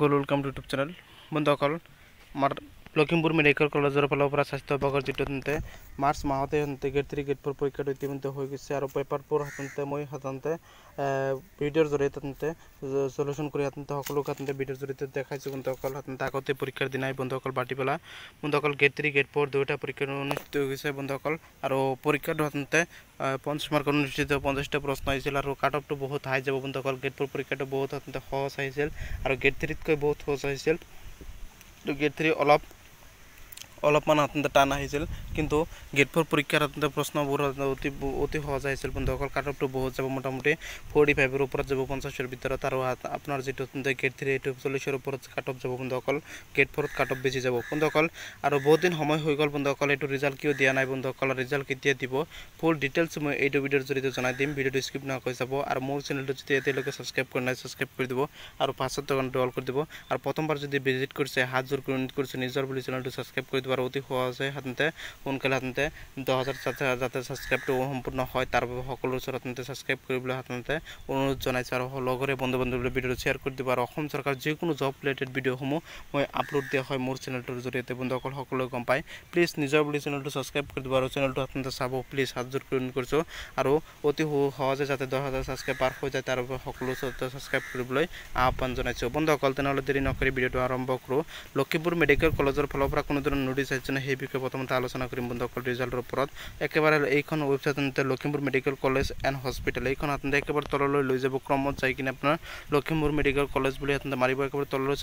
Goal welcome to YouTube channel বন্ধুসকল আমার Lakhimpur medical কলেজৰ ফালৰ পৰা স্বাস্থ্য বিভাগৰ যিটো সাধাৰণতে মাৰ্চ মাহতে সাধাৰণতে গেট থ্ৰী গেট ফ'ৰ পৰীক্ষাটো ইতিমধ্যে হৈ গৈছে আৰু পেপাৰবোৰ সাধাৰণতে মই সাধাৰণতে ভিডিঅ'ৰ জৰিয়তে সাধাৰণতে চলিউশ্যন কৰি সাধাৰণতে সকলোকে সাধাৰণতে ভিডিঅ'ৰ জৰিয়তে দেখাইছোঁ। বন্ধুসকল সাধাৰণতে আগতে পৰীক্ষাৰ দিনাই বন্ধুসকল বাটি পেলা বন্ধুসকল গেট থ্ৰী গেট ফ'ৰ দুয়োটা পৰীক্ষা অনুষ্ঠিত হৈ গৈছে বন্ধুসকল। আৰু পৰীক্ষাটো সাধাৰণতে পঞ্চাছ মাৰ্কৰ অনুষ্ঠিত পঞ্চাছটা প্ৰশ্ন আহিছিল আৰু কাট অফটো বহুত হাই যাব বন্ধুসকল। গেট ফ'ৰ পৰীক্ষাটো বহুত সাধাৰণতে সহজ আহিছিল আৰু গেট থ্ৰীতকৈ বহুত সহজ আহিছিল। গেট থ্ৰী অলপ অলপমান সাধাৰণতে টান আহিছিল। কিন্তু গেট ফ'ৰ পৰীক্ষাৰ সাধাৰণতে প্ৰশ্নবোৰ অতি অতি সহজ আহিছিল। বন্ধুসকল কাট অফটো বহুত যাব। মোটামুটি ফৰ্টি ফাইভৰ ওপৰত যাব পঞ্চাছৰ ভিতৰত আৰু আপোনাৰ যিটো গেট থ্ৰী এইটো চল্লিছৰ ওপৰত কাট অফ যাব বন্ধুসকল গেট ফ'ৰত কাট অফ বেছি যাব। বন্ধুসকল আৰু বহুত দিন সময় হৈ গ'ল। বন্ধুসকল এইটো ৰিজাল্ট কিয় দিয়া নাই? বন্ধুসকল ৰিজাল্ট কেতিয়া দিব? ফুল ডিটেইলছ মই এইটো ভিডিঅ'ৰ জৰিয়তে জনাই দিম। ভিডিঅ'টো স্কিপ নোহোৱাকৈ চাব। আৰু মোৰ চেনেলটো যদি এতিয়ালৈকে ছাবস্ক্ৰাইব কৰা নাই ছাবস্ক্ৰাইব কৰি দিব। আৰু পাছত টকাটো অল কৰি দিব। আৰু প্ৰথমবাৰ যদি ভিজিট কৰিছে হাত জোৰ কৰি কৰিছে নিজৰ বুলি চেনেলটো ছাবস্ক্ৰাইব কৰি দিব। অতি সহজে সাধাৰণতে সোনকালে সাধাৰণতে দহ হাজাৰ যাতে ছাবস্ক্ৰাইবটো সম্পূৰ্ণ হয়, তাৰ বাবে সকলোৰ ওচৰত সাধাৰণতে ছাবস্ক্ৰাইব কৰিবলৈ সাধাৰণতে অনুৰোধ জনাইছোঁ আৰু লগৰে বন্ধু বান্ধৱীলৈ ভিডিঅ'টো শ্বেয়াৰ কৰি দিব আৰু অসম চৰকাৰ যিকোনো জব ৰিলেটেড ভিডিঅ'সমূহ মই আপলোড দিয়া হয় মোৰ চেনেলটোৰ জৰিয়তে। বন্ধুসকল, সকলোৱে গম পায়। প্লিজ নিজৰ বুলি চেনেলটো ছাবস্ক্ৰাইব কৰি দিব আৰু চেনেলটো সাধাৰণতে চাব। প্লিজ জোৰ কৰি কৰিছোঁ আৰু অতি সহজে যাতে দহ হাজাৰ ছাবস্ক্ৰাইব পাৰ হৈ যায়, তাৰ বাবে সকলো ছাবস্ক্ৰাইব কৰিবলৈ আহ্বান জনাইছোঁ। বন্ধুসকল, তেনেহ'লে দেৰি নকৰি ভিডিঅ'টো আৰম্ভ কৰোঁ। লখিমপুৰ মেডিকেল কলেজৰ ফালৰ পৰা কোনো ধৰণৰ আহিছে নে সেই বিষয়ে প্ৰথমতে আলোচনা কৰিম বন্ধুসকল ৰিজাল্টৰ ওপৰত। একেবাৰে এইখন ৱেবছাইট সাধাৰণতে Lakhimpur medical college and hospital. এইখন সাধাৰণতে একেবাৰে তললৈ লৈ যাব ক্ৰমত যাই কিনে আপোনাৰ লখিমপুৰ মেডিকেল কলেজ বুলি সাধাৰণতে মাৰিব একেবাৰে তললৈ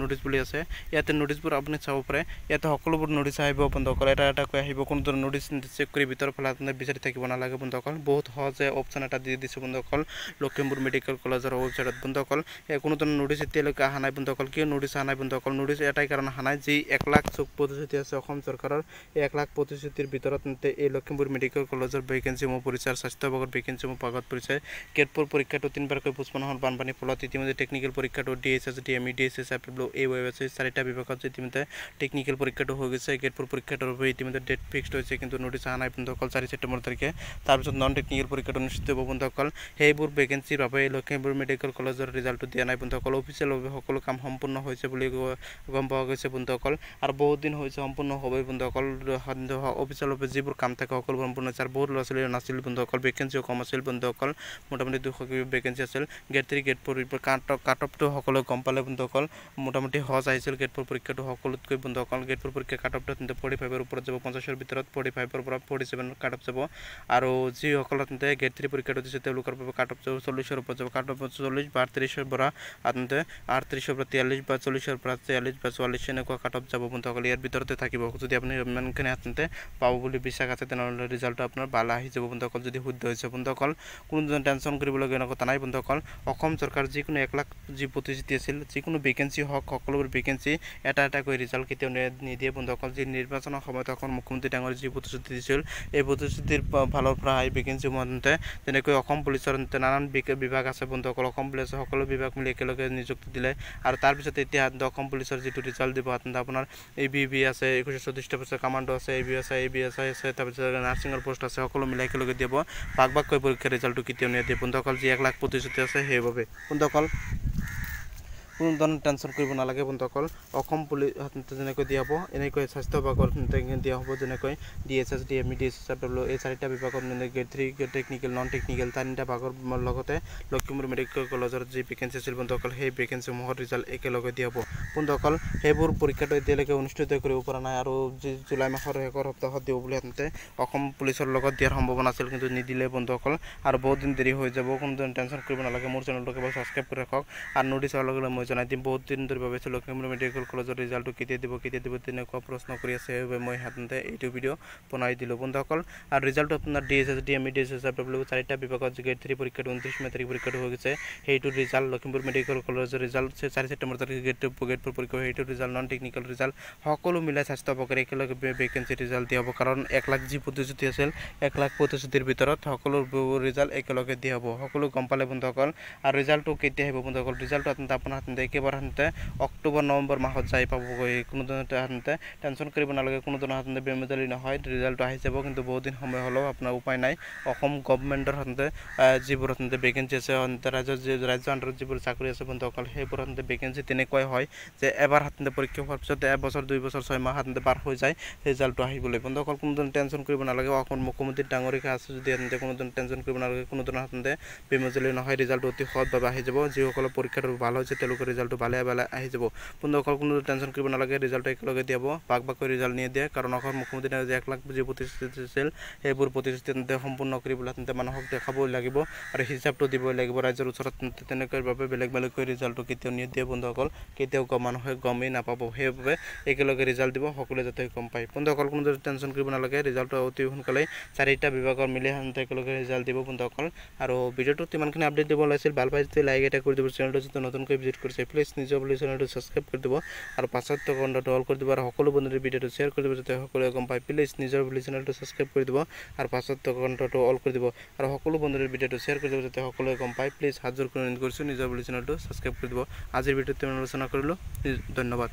নোটিছ বুলি আছে। ইয়াতে নোটিছবোৰ আপুনি চাব পাৰে। ইয়াতে সকলোবোৰ নোটিছ আহিব বন্ধুসকল এটা এটাকৈ আহিব কোনো ধৰণৰ নোটিছ চেক কৰি ভিতৰৰ ফালে আপোনাৰ বিচাৰি থাকিব নালাগে বন্ধুসকল বহুত সহজে অপশ্যন এটা দি দিছে বন্ধুসকল লখিমপুৰ মেডিকেল কলেজৰ ৱেবছাইটত। বন্ধুসকল কোনো ধৰণৰ নোটিছ এতিয়ালৈকে অহা নাই বন্ধুসকল কিয় নোটিছ অহা নাই বন্ধুসকল নোটিছ এটাই কাৰণ অহা নাই যি এক লাখ চোক প্ৰতিশ্ৰুতি আছে অসম চৰকাৰৰ এই এক লাখ প্ৰতিশ্ৰুতিৰ ভিতৰত এই লখিমপুৰ মেডিকেল কলেজৰ ভেকেঞ্চিসমূহ আৰু স্বাস্থ্য বিভাগৰ ভেকেঞ্চিসমূহ ভাগত পৰিছে। কেটপুৰ পৰীক্ষাটো তিনিবাৰকৈ পোষ্টপন হ'ল বানপানীৰ ফলত ইতিমধ্যে টেকনিকেল পৰীক্ষাটো D S S D M E D S S F W এই ৱেব আছে চাৰিটা বিভাগত ইতিমধ্যে টেকনিকেল পৰীক্ষাটো হৈ গৈছে গেটপুৰ পৰীক্ষাটোৰ বাবে ইতিমধ্যে ডেট ফিক্সড হৈছে কিন্তু নোটিছ অহা নাই। বন্ধুসকল চাৰি ছেপ্টেম্বৰ তাৰিখে। তাৰপিছত নন টেকনিকেল পৰীক্ষাটো অনুষ্ঠিত হ'ব। বন্ধুসকল সেইবোৰ ভেকেঞ্চিৰ বাবে লখিমপুৰ মেডিকেল কলেজৰ ৰিজাল্টটো দিয়া নাই। বন্ধুসকল অফিচিয়েলভাৱে সকলো কাম সম্পূৰ্ণ হৈছে বুলি গম পোৱা গৈছে। বন্ধুসকল আৰু বহুত দিন হৈছে সম্পূৰ্ণ হ'বই বন্ধুসকল অফিচিয়েলভাৱে যিবোৰ কাম থাকে সকলোবোৰ হৈছে আৰু বহুত ল'ৰা ছোৱালী নাছিল বন্ধুসকল ভেকেঞ্চিও কম আছিল বন্ধুসকল মোটামুটি দুশ ভেকেঞ্চি আছিল। Grade three grade four cut cut অফটো সকলোৱে গম পালে বন্ধুসকল মোটামুটি সহজ আহিছিল গেট ফ'ৰ পৰীক্ষাটো সকলোতকৈ বন্ধুসকল গেট ফ'ৰ পৰীক্ষা কাট অফটো তেন্তে ফৰ্টি ফাইভৰ ওপৰত যাব পঞ্চাছৰ ভিতৰত ফৰ্টি ফাইভৰ পৰা ফৰ্টি ছেভেন কাট অফ যাব। আৰু যিসকল তেন্তে গেট থ্ৰী পৰীক্ষাটো দিছে, তেওঁলোকৰ বাবে কাট অফ যাব চল্লিছৰ ওপৰত যাব। কাট অফ চল্লিছ বা আঠত্ৰিছৰ পৰা সাধাৰণতে আঠত্ৰিছৰ পৰা তিয়াল্লিছ বা চল্লিছৰ পৰা তিয়াল্লিছ বা চল্লিছ এনেকুৱা কাট অফ যাব বন্ধুসকল ইয়াৰ ভিতৰতে থাকিব। যদি আপুনি ইমানখিনি সাধাৰণতে পাব বুলি বিশ্বাস আছে তেনেহ'লে ৰিজাল্টটো আপোনাৰ ভাল যাব বন্ধুসকল। যদি শুদ্ধ হৈছে বন্ধুসকল কোনো টেনশ্যন কৰিবলগীয়া কথা নাই বন্ধুসকল। অসম চৰকাৰ যিকোনো এক লাখ যি প্ৰতিশ্ৰুতি আছিল যিকোনো ভেকেঞ্চি হওক সকলোবোৰ ভেকেঞ্চি এটা এটাকৈ ৰিজাল্ট কেতিয়াও নিদিয়ে বন্ধুসকল। যি নিৰ্বাচনৰ সময়ত অসম মুখ্যমন্ত্ৰী ডাঙৰ যি প্ৰতিশ্ৰুতি দিছিল এই প্ৰতিশ্ৰুতিৰ ফালৰ পৰা এই ভেকেঞ্চিসমূহ সাধাৰণতে যেনেকৈ অসম পুলিচৰ নানান বিভাগ আছে বন্ধুসকল। অসম পুলিচৰ সকলো বিভাগ মিলি একেলগে নিযুক্তি দিলে। আৰু তাৰপিছত এতিয়া অসম পুলিচৰ যিটো ৰিজাল্ট দিব আপোনাৰ এ বি বি আছে একৈছশ চৌত্ৰিছটা পিছত কামাণ্ডো আছে এ বি আছে এ বি আছে আছে তাৰপিছত নাৰ্ছিঙৰ পোষ্ট আছে সকলো মিলাই একেলগে দিব। ভাগ ভাগকৈ পৰীক্ষাৰ ৰিজাল্টটো কেতিয়াও নিদিয়ে। বন্ধুসকল যি এক লাখ প্ৰতিশ্ৰুতি আছে সেইবাবে। বন্ধুসকল কোনো ধৰণৰ টেনশ্যন কৰিব নালাগে বন্ধুসকল অসম পুলিচ যেনেকৈ দিয়া হ'ব এনেকৈ স্বাস্থ্য বিভাগৰ দিয়া হ'ব যেনেকৈ D S S D M E D S S W এই চাৰিটা বিভাগত grade three technical non technical তিনিটা ভাগৰ লগতে লখিমপুৰ মেডিকেল কলেজৰ যি ভেকেঞ্চি আছিল বন্ধুসকল সেই ভেকেঞ্চিসমূহৰ ৰিজাল্ট একেলগে দিয়া হ'ব। বন্ধুসকল সেইবোৰ পৰীক্ষাটো এতিয়ালৈকে অনুষ্ঠিত কৰিব পৰা নাই আৰু যি জুলাই মাহৰ শেষৰ সপ্তাহত দিব বুলি সাধাৰণতে অসম পুলিচৰ লগত দিয়াৰ সম্ভাৱনা আছিল কিন্তু নিদিলে বন্ধুসকল আৰু বহুত দিন দেৰি হৈ যাব কোনো ধৰণৰ টেনশ্যন কৰিব নালাগে। মোৰ চেনেলটো কেৱল ছাবস্ক্ৰাইব কৰি ৰাখক। আৰু নোটিছ হোৱাৰ লগে লগে মই জনাই দিম। বহুত দিন ধৰি ভাবিছোঁ লখিমপুৰ মেডিকেল কলেজৰ ৰিজাল্টটো কেতিয়া দিব কেতিয়া দিব তেনেকুৱা প্ৰশ্ন কৰি আছে সেইবাবে মই সাধাৰণতে এইটো ভিডিঅ' বনাই দিলোঁ। বন্ধুসকল আৰু ৰিজাল্টটো আপোনাৰ D S S D M E D S S W চাৰিটা বিভাগত গ্ৰেড থ্ৰী পৰীক্ষাটো ঊনত্ৰিছ মে তাৰিখ পৰীক্ষাটো হৈ গৈছে সেইটো ৰিজাল্ট লখিমপুৰ মেডিকেল কলেজৰ ৰিজাল্ট চাৰি ছেপ্টেম্বৰ তাৰিখে গেট গেট ফ'ৰ পৰীক্ষা সেইটো ৰিজাল্ট নন টেকনিকেল ৰিজাল্ট সকলো মিলাই স্বাস্থ্য বিভাগেৰে একেলগে ভেকেঞ্চি ৰিজাল্ট দিয়া হ'ব। কাৰণ এক লাখ যি প্ৰতিশ্ৰুতি আছিল এক লাখ প্ৰতিশ্ৰুতিৰ ভিতৰত সকলো ৰিজাল্ট একেলগে দিয়া হ'ব। সকলো গম পালে বন্ধুসকল আৰু ৰিজাল্টটো কেতিয়া আহিব বন্ধুসকল ৰিজাল্টটো আপোনাৰ সাধাৰণতে একেবাৰে সাধাৰণতে অক্টোবৰ নৱেম্বৰ মাহত যাই পাবগৈ। কোনো ধৰণতে সাধাৰণতে টেনশ্যন কৰিব নালাগে কোনো ধৰণৰ সাধাৰণতে বেমেজালি নহয় ৰিজাল্টটো আহি যাব কিন্তু বহুত দিন সময় হ'লেও আপোনাৰ উপায় নাই। অসম গভমেণ্টৰ সাধাৰণতে যিবোৰ সাধাৰণতে ভেকেঞ্চি আছে সাধাৰণতে ৰাজ্যৰ যি ৰাজ্যৰ আণ্ডাৰত যিবোৰ চাকৰি আছে বন্ধুসকল সেইবোৰ সাধাৰণতে ভেকেঞ্চি তেনেকুৱাই হয় যে এবাৰ সাধাৰণতে পৰীক্ষা হোৱাৰ পিছত এবছৰ দুই বছৰ ছয় মাহ সাধাৰণতে পাৰ হৈ যায় ৰিজাল্টটো আহিবলৈ। বন্ধুসকল কোনো ধৰণৰ টেনশ্যন কৰিব নালাগে অসম মুখ্যমন্ত্ৰী ডাঙৰীকা আছে যদি সাধাৰণতে কোনো ধৰণৰ টেনশ্যন কৰিব নালাগে কোনো ধৰণৰ সাধাৰণতে বেমেজালি নহয় ৰিজাল্টটো অতি সহজভাৱে আহি যাব। যিসকলৰ পৰীক্ষাটো ভাল হৈছে তেওঁলোকৰ ৰিজাল্টটো ভালে ভালে আহি যাব। বন্ধুসকল কোনো টেনশ্যন কৰিব নালাগে ৰিজাল্টটো একেলগে দিয়াব ভাগ ভাগকৈ ৰিজাল্ট নিয়ে দিয়ে। কাৰণ অসম মুখ্যমন্ত্ৰী যে এক লাখ যি প্ৰতিশ্ৰুতি আছিল সেইবোৰ প্ৰতিশ্ৰুতি তেন্তে সম্পূৰ্ণ কৰিবলৈ তেন্তে মানুহক দেখাবই লাগিব আৰু হিচাপটো দিবই লাগিব। ৰাজ্যৰ ওচৰত তেনেকৈ বাবে বেলেগ বেলেগকৈ ৰিজাল্টটো কেতিয়াও নিদিয়ে বন্ধুসকল। কেতিয়াও মানুহে গমেই নাপাব। সেইবাবে একেলগে ৰিজাল্ট দিব সকলোৱে যাতে গম পায়। বন্ধুসকল কোনো টেনশ্যন কৰিব নালাগে। ৰিজাল্টটো অতি সোনকালেই চাৰিটা বিভাগৰ মিলি সাধাৰণতে একেলগে ৰিজাল্ট দিব বন্ধুসকল। আৰু ভিডিঅ'টোত ইমানখিনি আপডেট দিব ওলাইছিল। ভাল পাই যদি লাইক এটা কৰি দিব। চেনেলটো যিটো নতুনকৈ ভিজিট কৰিছে প্লিজ নিজৰ বুলি চেনেলটো ছাবস্ক্ৰাইব কৰি দিব। আৰু পাছত কণ্টটো অল কৰি দিব। আৰু সকলো বন্ধুৰ ভিডিঅ'টো শ্বেয়াৰ কৰি দিব যাতে সকলোৱে গম পায়। প্লিজ নিজৰ বুলি চেনেলটো ছাবস্ক্ৰাইব কৰি দিব। আৰু পাছত কণ্টটো অল কৰি দিব। আৰু সকলো বন্ধুৰ ভিডিঅ'টো শ্বেয়াৰ কৰি দিব যাতে সকলোৱে গম পায়। প্লিজ হাত জোৰ কৰি কৰিছোঁ নিজৰ বুলি চেনেলটো ছাবস্ক্ৰাইব কৰি দিব। আজিৰ ভিডিঅ'টো আলোচনা কৰিলোঁ ধন্যবাদ।